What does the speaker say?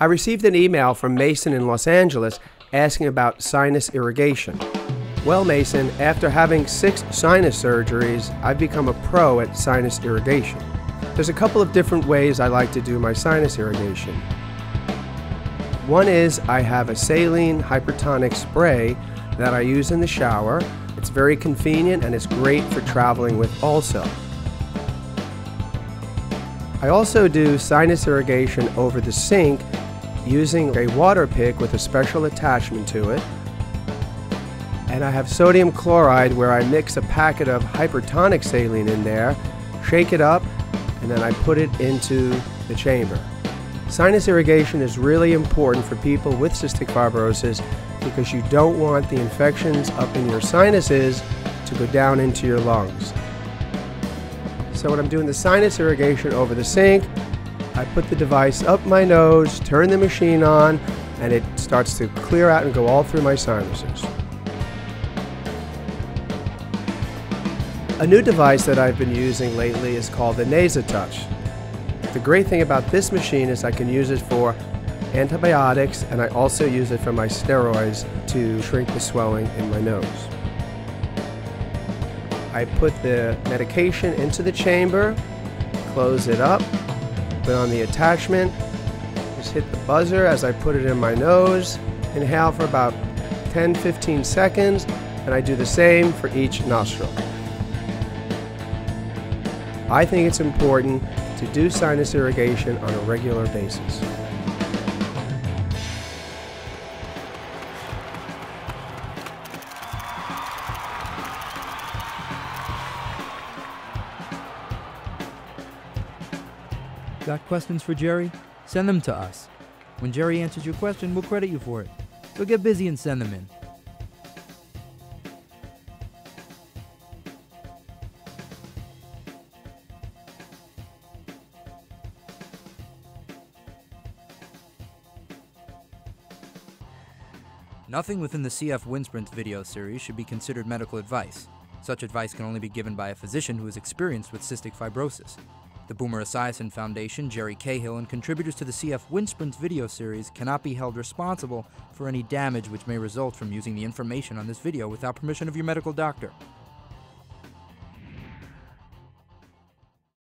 I received an email from Mason in Los Angeles asking about sinus irrigation. Well, Mason, after having six sinus surgeries, I've become a pro at sinus irrigation. There's a couple of different ways I like to do my sinus irrigation. One is I have a saline hypertonic spray that I use in the shower. It's very convenient and it's great for traveling with also. I also do sinus irrigation over the sink using a water pick with a special attachment to it. And I have sodium chloride where I mix a packet of hypertonic saline in there, shake it up, and then I put it into the chamber. Sinus irrigation is really important for people with cystic fibrosis because you don't want the infections up in your sinuses to go down into your lungs. So when I'm doing the sinus irrigation over the sink, I put the device up my nose, turn the machine on, and it starts to clear out and go all through my sinuses. A new device that I've been using lately is called the NasaTouch. The great thing about this machine is I can use it for antibiotics and I also use it for my steroids to shrink the swelling in my nose. I put the medication into the chamber, close it up, put on the attachment, just hit the buzzer as I put it in my nose, inhale for about 10-15 seconds, and I do the same for each nostril. I think it's important to do sinus irrigation on a regular basis. Got questions for Jerry? Send them to us. When Jerry answers your question, we'll credit you for it. So get busy and send them in. Nothing within the CF Windsprint video series should be considered medical advice. Such advice can only be given by a physician who is experienced with cystic fibrosis. The Boomer Esiason Foundation, Jerry Cahill, and contributors to the CF Windsprint video series cannot be held responsible for any damage which may result from using the information on this video without permission of your medical doctor.